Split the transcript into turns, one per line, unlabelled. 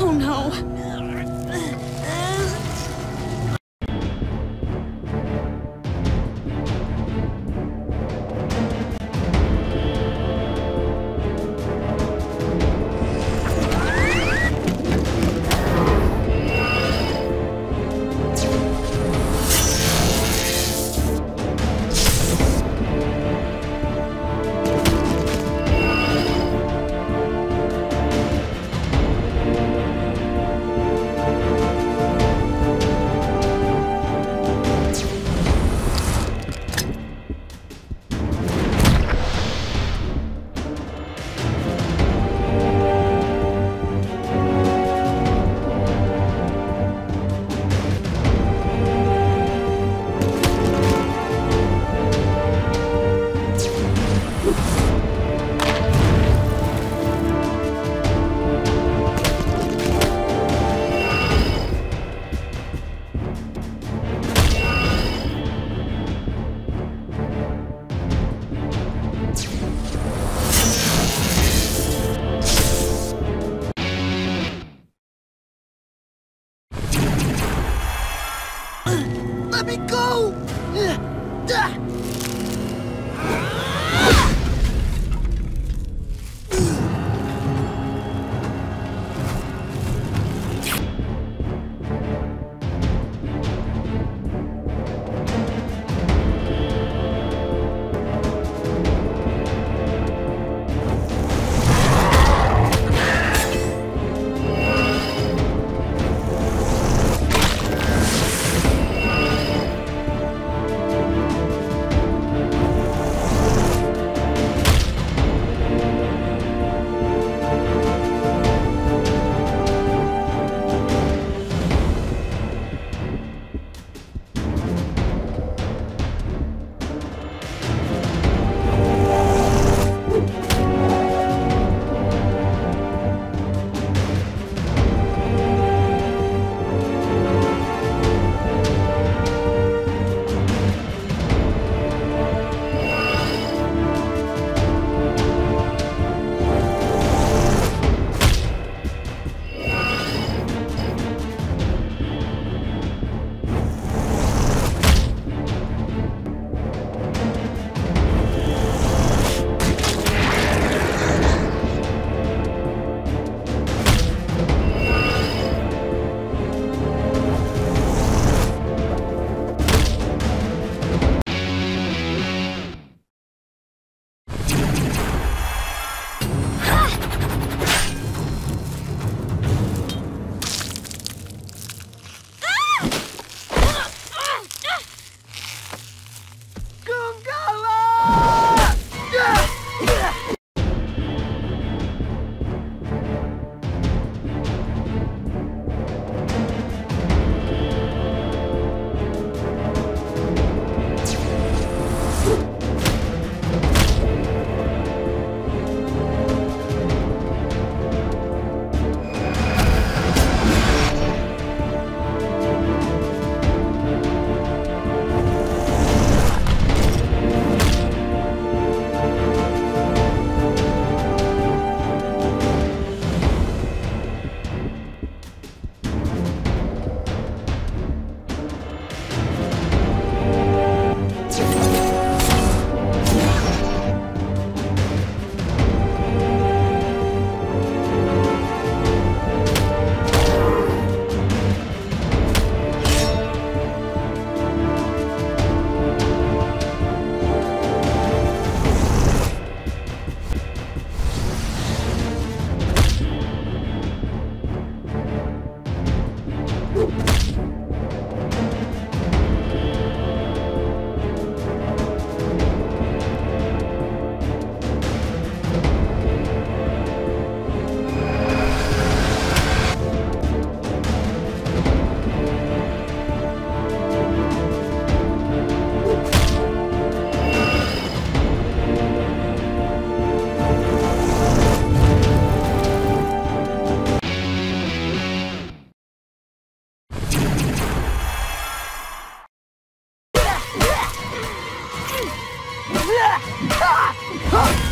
Oh no.
Let me go! 去
啊！啊！